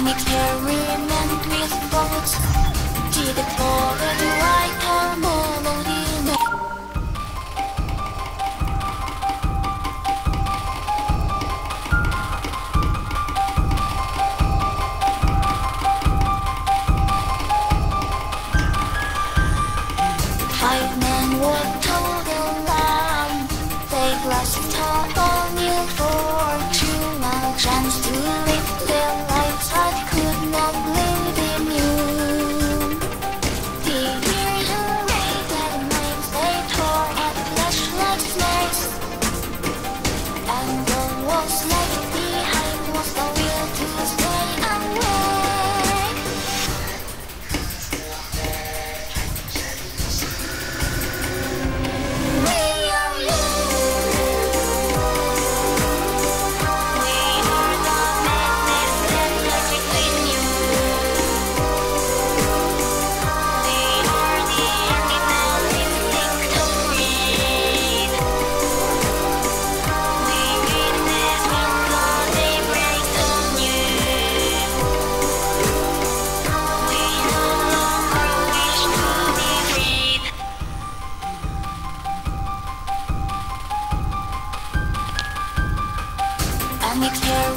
An experiment with boats. Did it for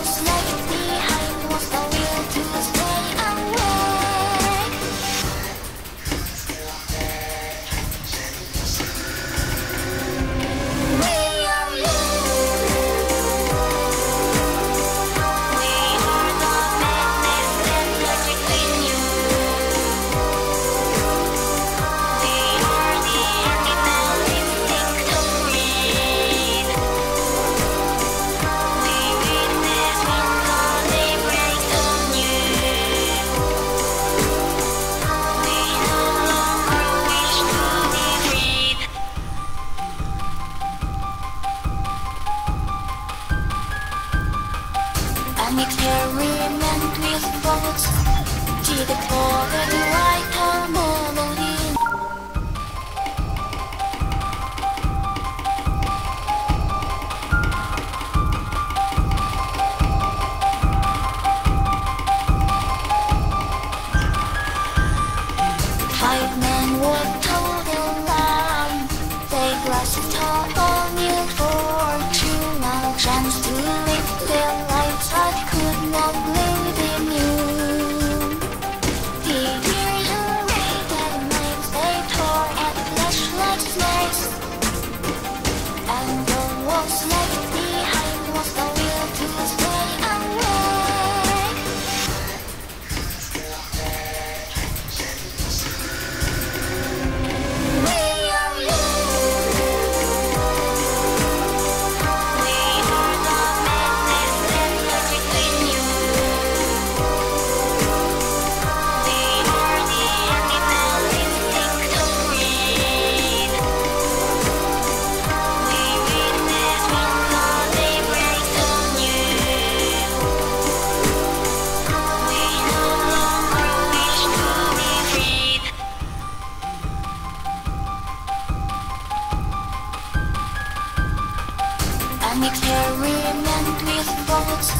much. Panic here, remnant with thoughts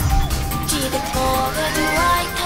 Did it all like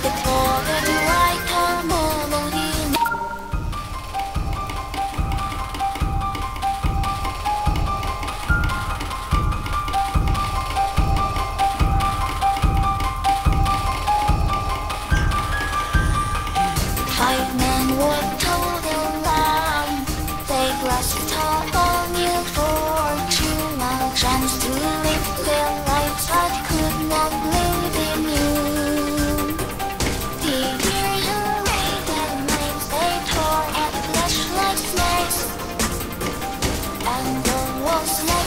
the lost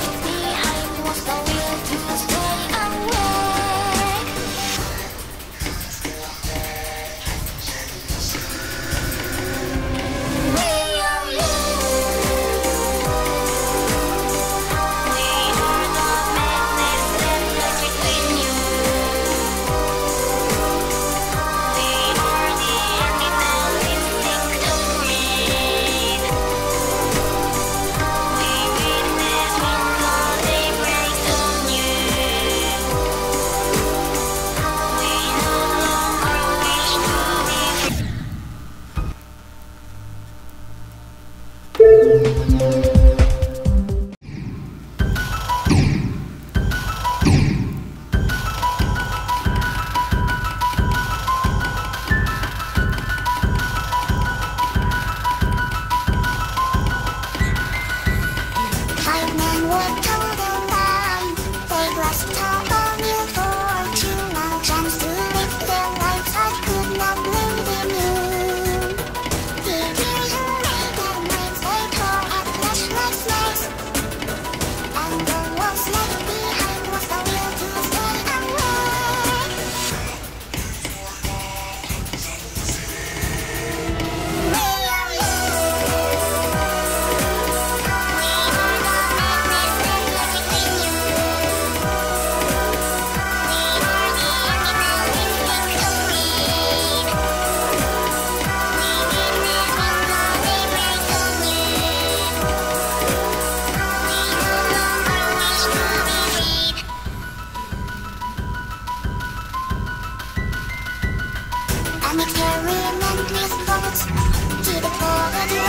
I'm a carrying endless thoughts to the poor